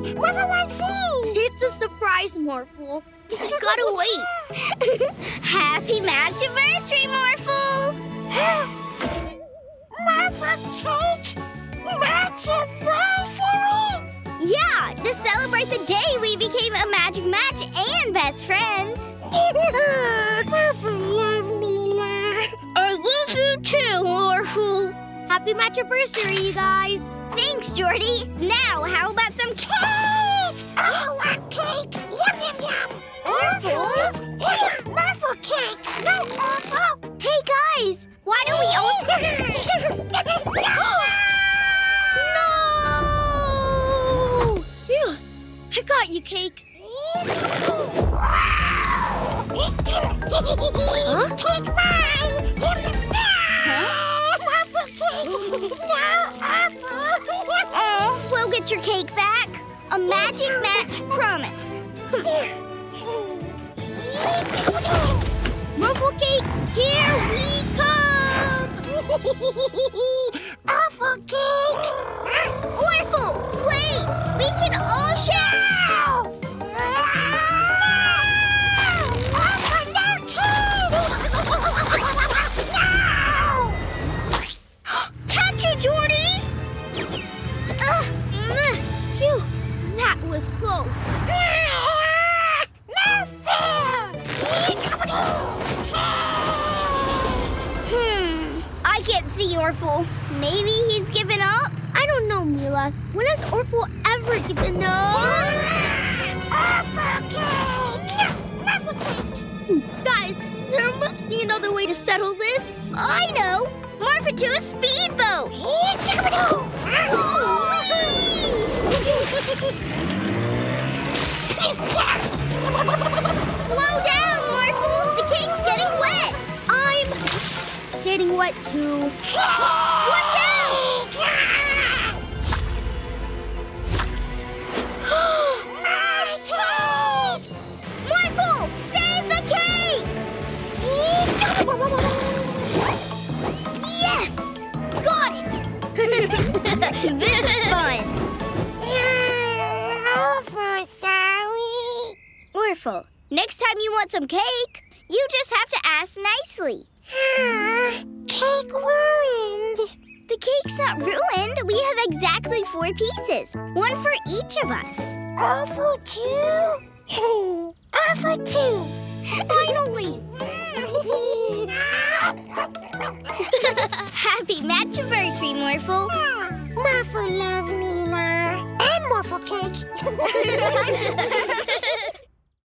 Morphle wants see. It's a surprise, Morphle. You gotta wait. Happy match anniversary, Morphle! Morphle cake. Match anniversary. Yeah, to celebrate the day we became a magic match and best friends. Happy match anniversary, you guys. Thanks, Jordy. Now, how about some cake? I want cake. Yum, yum, yum. Yeah, Morphle cake. No, Morphle. Hey, guys, why don't we all... no! Phew, I got you. Cake your cake back. A magic match promise. Morphle Cake, here we come! was close. No! Hmm, I can't see Orphle. Maybe he's given up? I don't know, Mila. When has Orphle ever given up? Guys, there must be another way to settle this. I know! Morph into a speedboat! Too. Watch out! Morphle, save the cake! Yes! Got it! this is fun. Over, sorry. Morphle, next time you want some cake, you just have to ask nicely. Ah. Cake ruined. The cake's not ruined. We have exactly four pieces, one for each of us. Orphle two? All for two. Finally! Happy match anniversary, Morphle. Morphle love Mila. And Morphle cake.